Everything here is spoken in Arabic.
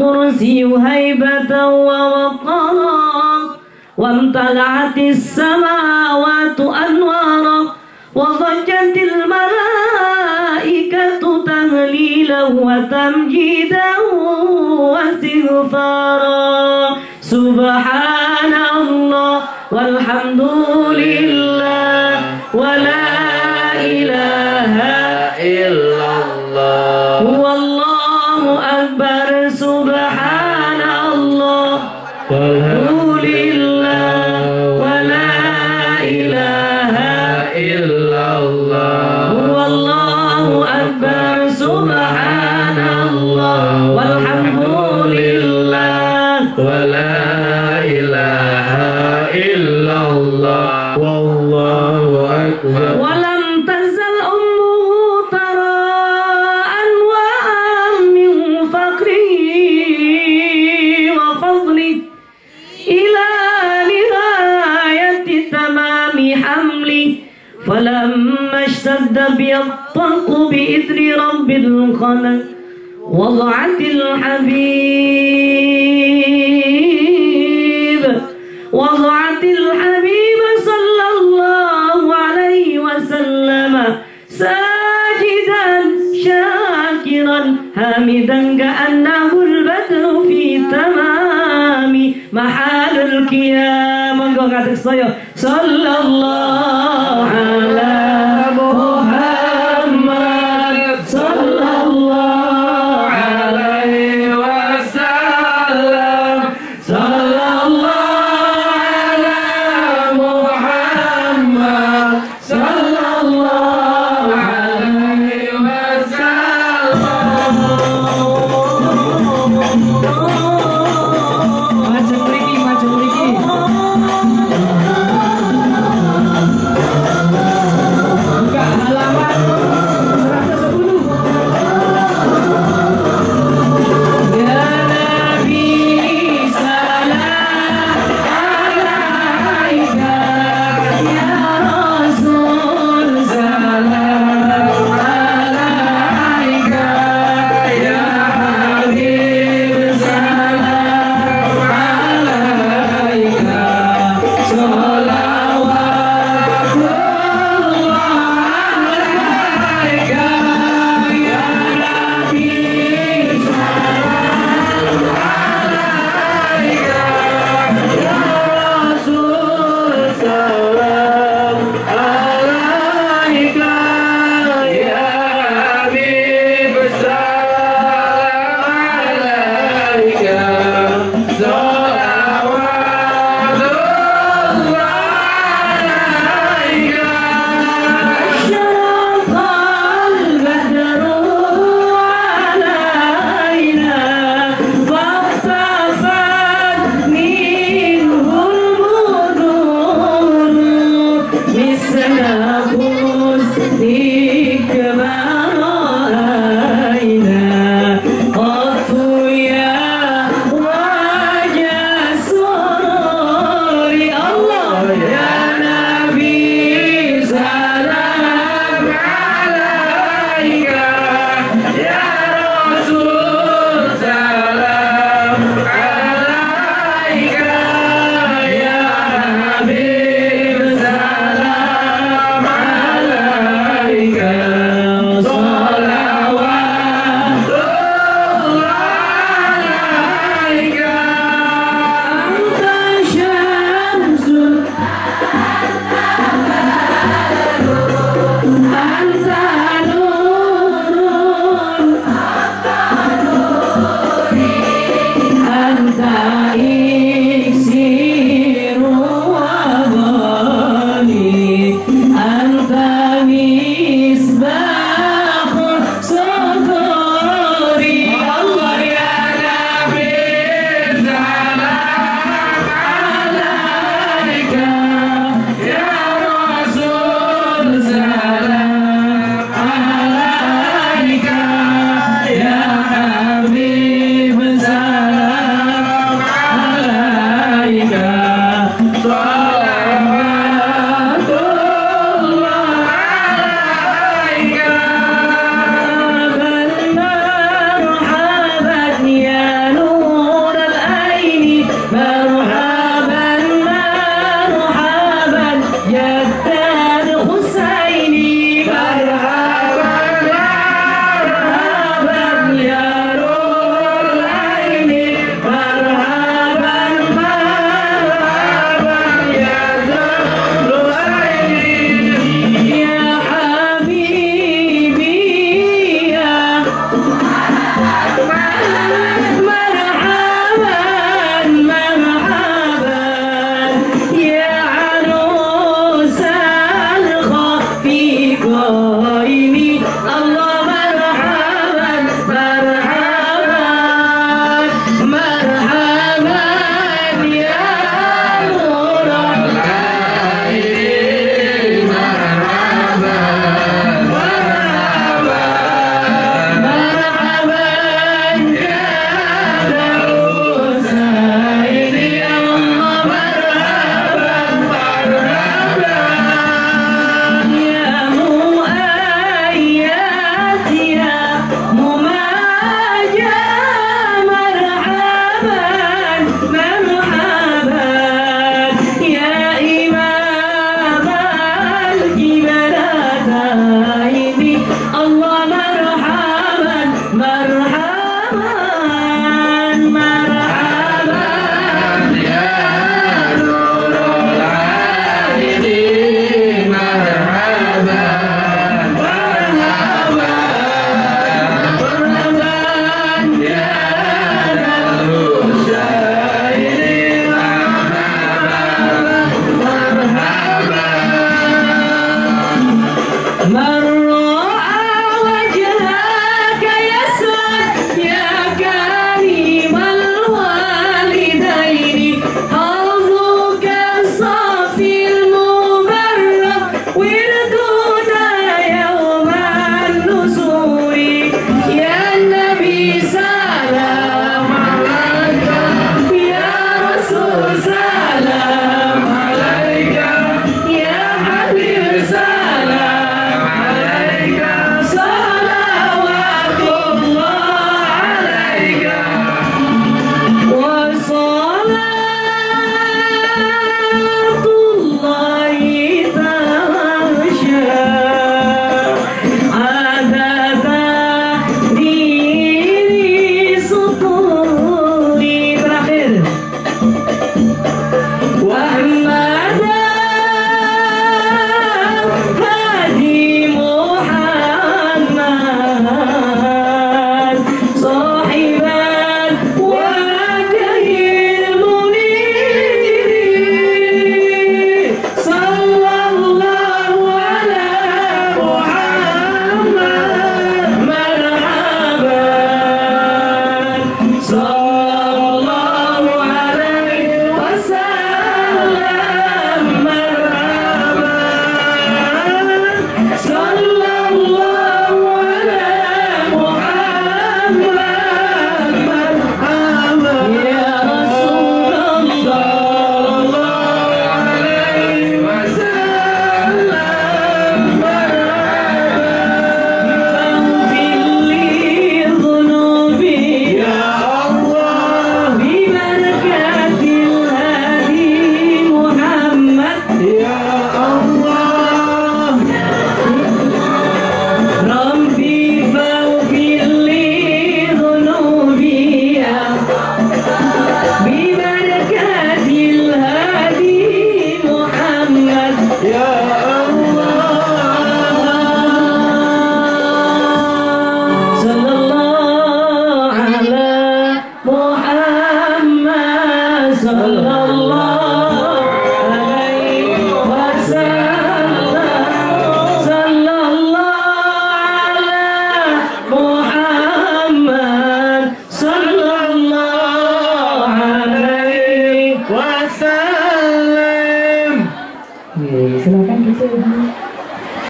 الكرسي هيبة وامتلأت السماوات أنوارا وضجت الملائكة تهليلا وتمجيدا واستغفارا. سبحان الله والحمد لله. ولا إله إلا الله. هو الله أكبر. سبحان الله. فلما اشتد بي الطلق بإذن رب الخلق وضعت الحبيب وضعت الحبيب صلى الله عليه وسلم ساجدا شاكرا حامدا كأنه البدر في تمام محال القيام. صلى الله